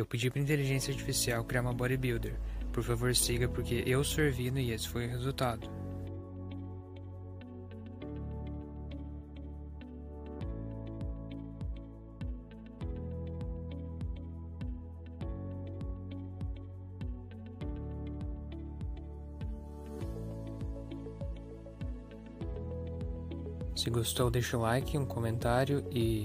Eu pedi para inteligência artificial criar uma bodybuilder. Por favor, siga porque eu servindo e esse foi o resultado. Se gostou, deixa o like, um comentário e